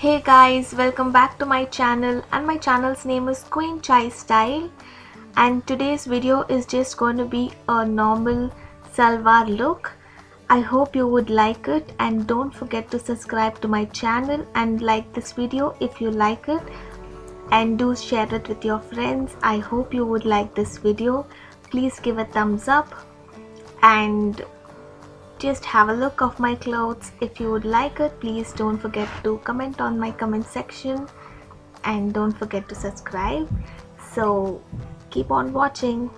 Hey guys, welcome back to my channel and my channel's name is Queen Chystyle and today's video is just going to be a normal salwar look. I hope you would like it and don't forget to subscribe to my channel and like this video if you like it and do share it with your friends. I hope you would like this video. Please give a thumbs up and just have a look of my clothes. If you would like it please don't forget to comment on my comment section and don't forget to subscribe. So keep on watching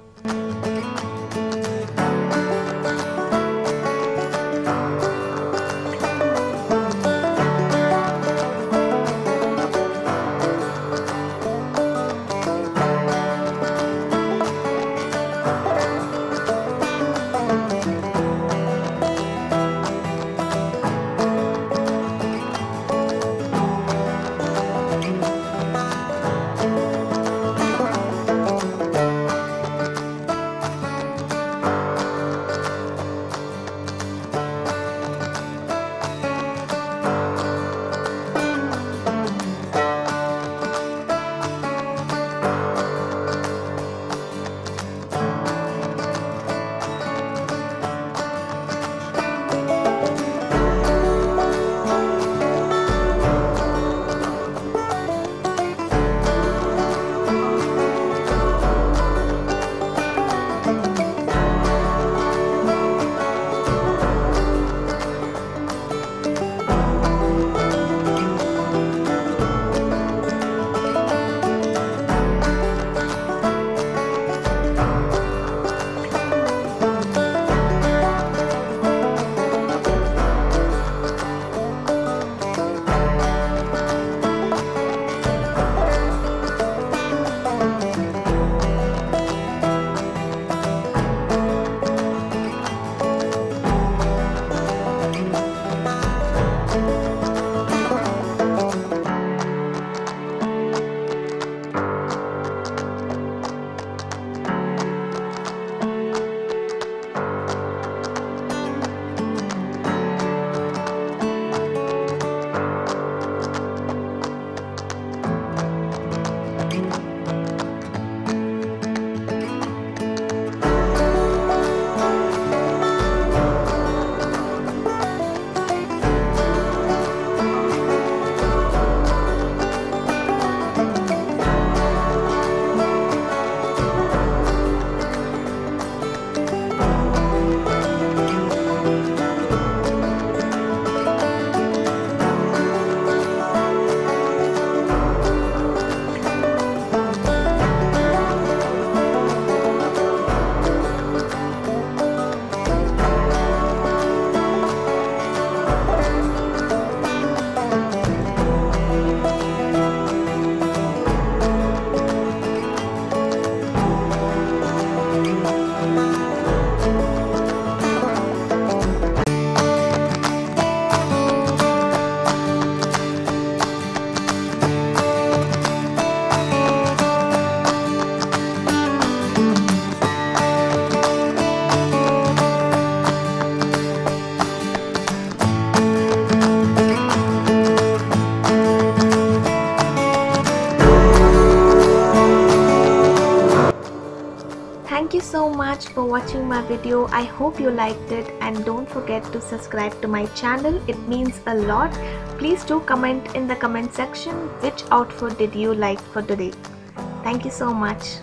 Thank you so much for watching my video. I hope you liked it and don't forget to subscribe to my channel. It means a lot. Please do comment in the comment section which outfit did you like for today. Thank you so much.